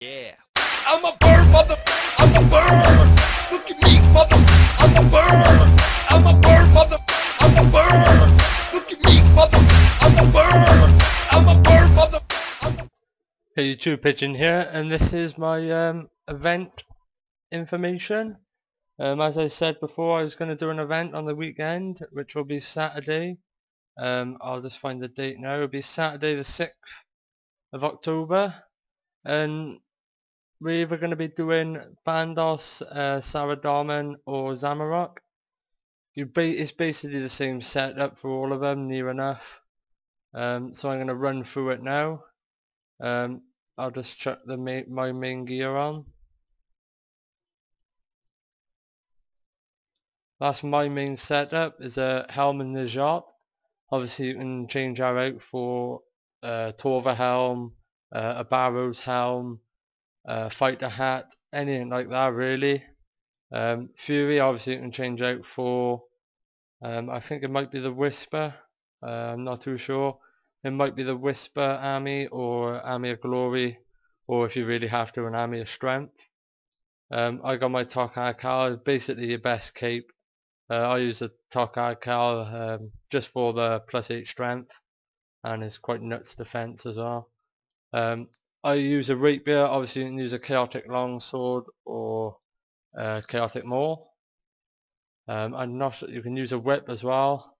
Yeah. I'm a bird, mother. I'm a bird. Look at me, mother. I'm a bird. I'm a bird, mother. I'm a bird. Look at me, mother. I'm a bird. I'm a bird, mother. I'm a Hey YouTube Pigeon here and this is my um, event information. Um, as I said before I was going to do an event on the weekend which will be Saturday. Um, I'll just find the date now. It will be Saturday the 6th of October and we're either going to be doing Bandos, uh, or Zamorak. You ba it's basically the same setup for all of them near enough. Um, so I'm going to run through it now. Um, I'll just chuck the ma my main gear on. That's my main setup is a helm and a Najat. Obviously you can change that out for a Torva helm, uh, a Barrows helm, a fighter hat, anything like that really. Um, Fury obviously you can change out for, um, I think it might be the Whisper, uh, I'm not too sure. It might be the Whisper Army or Army of Glory or if you really have to an Army of Strength. Um, I got my TokHaar-Kal, basically your best cape. Uh, I use the TokHaar-Kal um, just for the plus 8 strength and it's quite nuts defense as well. Um, I use a rapier, obviously you can use a chaotic longsword or a chaotic maul. Um, not you can use a whip as well.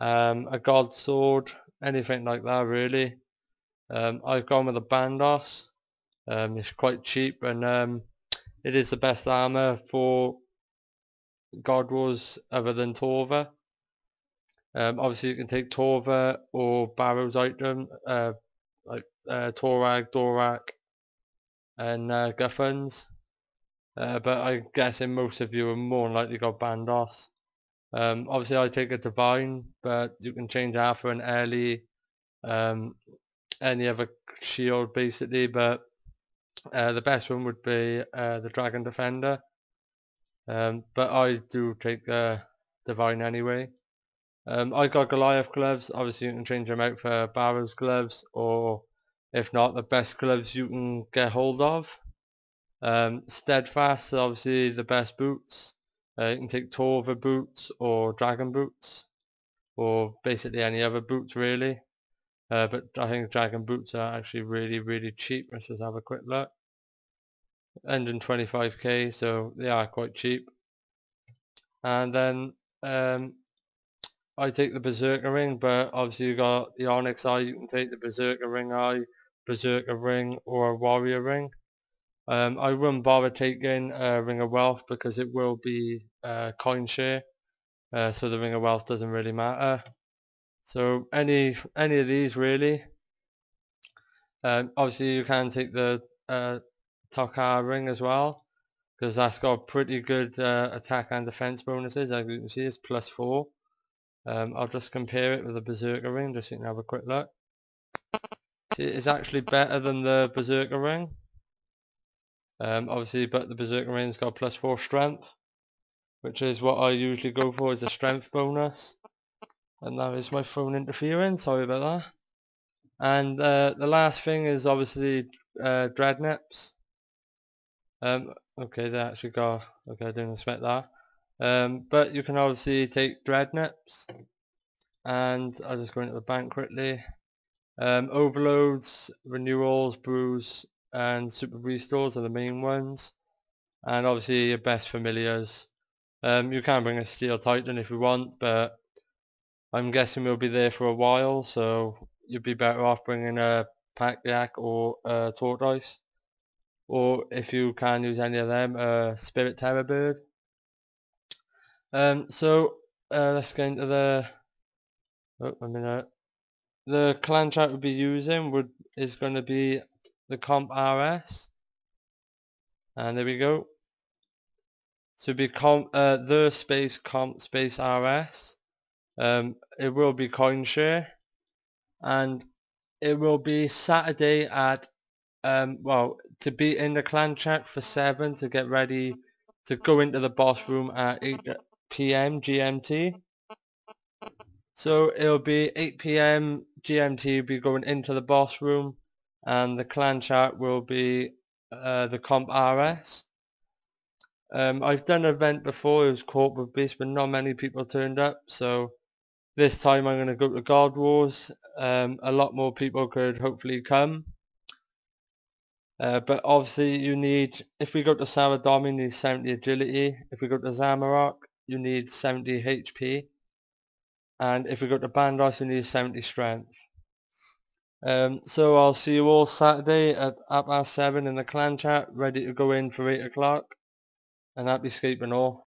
Um, a god sword, anything like that really. Um, I've gone with a Bandos. Um, it's quite cheap and um, it is the best armor for God Wars other than Torva. Um, obviously you can take Torva or Barrows item, uh, like uh, Torag, Dharok and uh, Guthans. Uh, but I'm guessing most of you are more likely got Bandos. Um, obviously I take a Divine, but you can change that for an Ely, um, any other shield basically, but uh, the best one would be uh, the Dragon Defender. Um, but I do take uh, Divine anyway. Um, I got Goliath gloves, obviously you can change them out for Barrows gloves or if not the best gloves you can get hold of. Um, Steadfast obviously the best boots. Uh, you can take Torva boots or Dragon boots or basically any other boots really. Uh, but I think Dragon boots are actually really really cheap. Let's just have a quick look. 125k so they are quite cheap. And then um, I take the Berserker ring but obviously you got the Onyx eye you can take the Berserker ring eye, Berserker ring or a Warrior ring. Um, I wouldn't bother taking a Ring of Wealth because it will be uh, coin share, uh, so the Ring of Wealth doesn't really matter. So any any of these really. Um, obviously you can take the uh, ring as well because that's got pretty good uh, attack and defense bonuses as you can see it's plus 4. Um, I'll just compare it with the Berserker ring just so you can have a quick look. See, it's actually better than the Berserker ring. Um, obviously, but the Berserker Ring's got plus 4 strength, which is what I usually go for is a strength bonus. And that is my phone interfering, sorry about that. And uh, the last thing is obviously uh, Dreadnips. Um, okay, they actually got, okay, I didn't expect that. Um, but you can obviously take Dreadnips. And I'll just go into the bank quickly. Um, overloads, renewals, brews, and super restores are the main ones and obviously your best familiars um, you can bring a steel titan if you want but I'm guessing we'll be there for a while so you'd be better off bringing a pack yak or a tortoise or if you can use any of them a spirit terror bird um, so uh, let's get into the oh, a minute. The clan chat we'll be using would is going to be the comp RS and there we go. So be comp, uh, the space comp space RS um, it will be coin share. And it will be Saturday at um, well to be in the clan chat for 7 to get ready to go into the boss room at 8 p.m. GMT so it'll be 8 p.m. GMT You'll be going into the boss room and the clan chat will be uh, the Comp RS. Um, I've done an event before, it was Corporeal Beast, but not many people turned up, so this time I'm going to go to God Wars. Um, a lot more people could hopefully come. Uh, but obviously you need, if we go to Saradomin, you need 70 agility. If we go to Zamorak, you need 70 HP. And if we go to Bandos, you need 70 strength. Um, so I'll see you all Saturday at half past 7 in the clan chat, ready to go in for 8 o'clock. And happy escaping all.